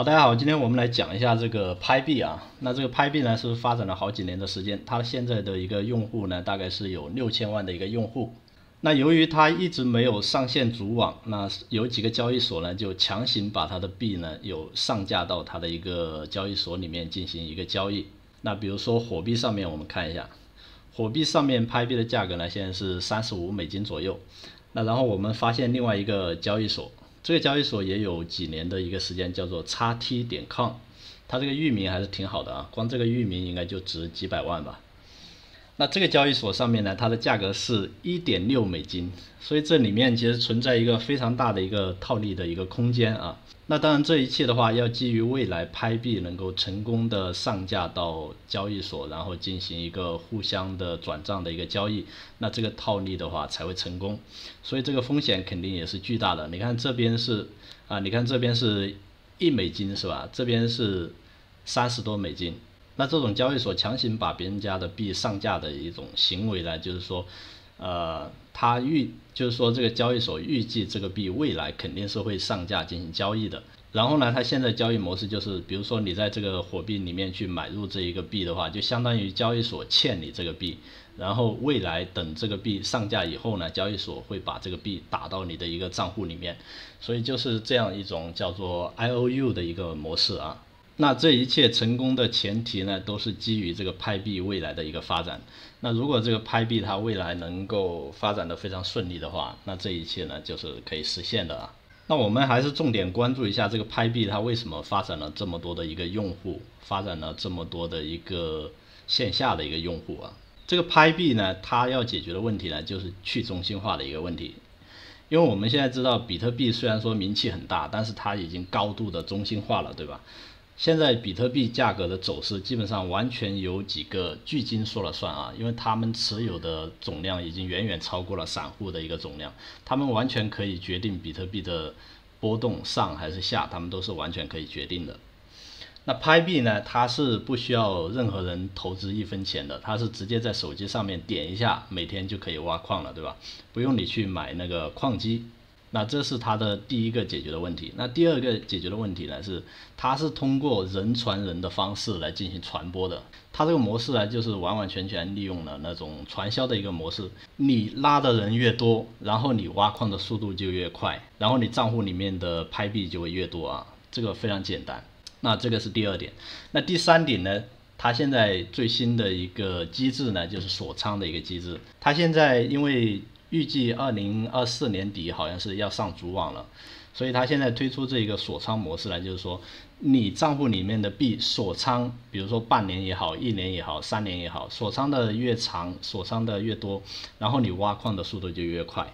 好，大家好，今天我们来讲一下这个拍币啊。那这个拍币呢是发展了好几年的时间，它现在的一个用户呢大概是有六千万的一个用户。那由于它一直没有上线主网，那有几个交易所呢就强行把它的币呢有上架到它的一个交易所里面进行一个交易。那比如说火币上面，我们看一下，火币上面拍币的价格呢现在是三十五美金左右。那然后我们发现另外一个交易所。这个交易所也有几年的一个时间，叫做叉 T 点 com，它这个域名还是挺好的啊，光这个域名应该就值几百万吧。那这个交易所上面呢，它的价格是一点六美金，所以这里面其实存在一个非常大的一个套利的一个空间啊。那当然这一切的话，要基于未来拍币能够成功的上架到交易所，然后进行一个互相的转账的一个交易，那这个套利的话才会成功。所以这个风险肯定也是巨大的。你看这边是啊，你看这边是一美金是吧？这边是三十多美金。那这种交易所强行把别人家的币上架的一种行为呢，就是说，呃，他预就是说这个交易所预计这个币未来肯定是会上架进行交易的。然后呢，它现在交易模式就是，比如说你在这个货币里面去买入这一个币的话，就相当于交易所欠你这个币。然后未来等这个币上架以后呢，交易所会把这个币打到你的一个账户里面。所以就是这样一种叫做 I O U 的一个模式啊。那这一切成功的前提呢，都是基于这个拍币未来的一个发展。那如果这个拍币它未来能够发展的非常顺利的话，那这一切呢就是可以实现的啊。那我们还是重点关注一下这个拍币它为什么发展了这么多的一个用户，发展了这么多的一个线下的一个用户啊。这个拍币呢，它要解决的问题呢，就是去中心化的一个问题。因为我们现在知道，比特币虽然说名气很大，但是它已经高度的中心化了，对吧？现在比特币价格的走势基本上完全由几个巨鲸说了算啊，因为他们持有的总量已经远远超过了散户的一个总量，他们完全可以决定比特币的波动上还是下，他们都是完全可以决定的。那拍币呢，它是不需要任何人投资一分钱的，它是直接在手机上面点一下，每天就可以挖矿了，对吧？不用你去买那个矿机。那这是它的第一个解决的问题。那第二个解决的问题呢是，它是通过人传人的方式来进行传播的。它这个模式呢，就是完完全全利用了那种传销的一个模式。你拉的人越多，然后你挖矿的速度就越快，然后你账户里面的拍币就会越多啊。这个非常简单。那这个是第二点。那第三点呢？它现在最新的一个机制呢，就是锁仓的一个机制。它现在因为预计二零二四年底好像是要上主网了，所以他现在推出这一个锁仓模式来，就是说你账户里面的币锁仓，比如说半年也好，一年也好，三年也好，锁仓的越长，锁仓的越多，然后你挖矿的速度就越快。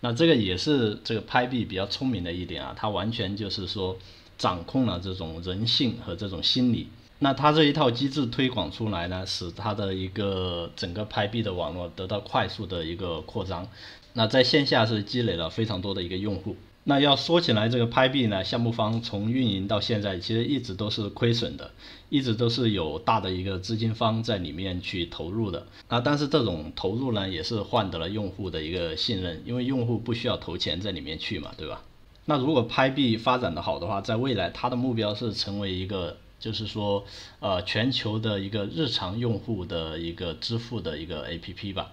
那这个也是这个拍币比较聪明的一点啊，它完全就是说掌控了这种人性和这种心理。那它这一套机制推广出来呢，使它的一个整个拍币的网络得到快速的一个扩张。那在线下是积累了非常多的一个用户。那要说起来，这个拍币呢，项目方从运营到现在，其实一直都是亏损的，一直都是有大的一个资金方在里面去投入的。啊，但是这种投入呢，也是换得了用户的一个信任，因为用户不需要投钱在里面去嘛，对吧？那如果拍币发展的好的话，在未来它的目标是成为一个。就是说，呃，全球的一个日常用户的一个支付的一个 APP 吧，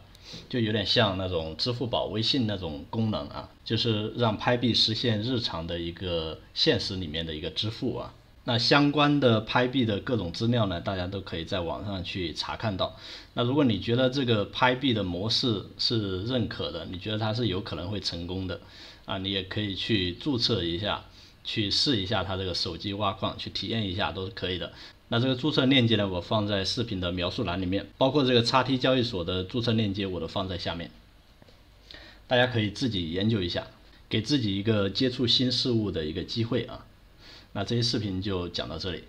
就有点像那种支付宝、微信那种功能啊，就是让拍币实现日常的一个现实里面的一个支付啊。那相关的拍币的各种资料呢，大家都可以在网上去查看到。那如果你觉得这个拍币的模式是认可的，你觉得它是有可能会成功的，啊，你也可以去注册一下。去试一下它这个手机挖矿，去体验一下都是可以的。那这个注册链接呢，我放在视频的描述栏里面，包括这个叉 T 交易所的注册链接我都放在下面，大家可以自己研究一下，给自己一个接触新事物的一个机会啊。那这期视频就讲到这里。